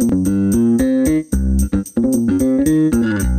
Thank ừ. you.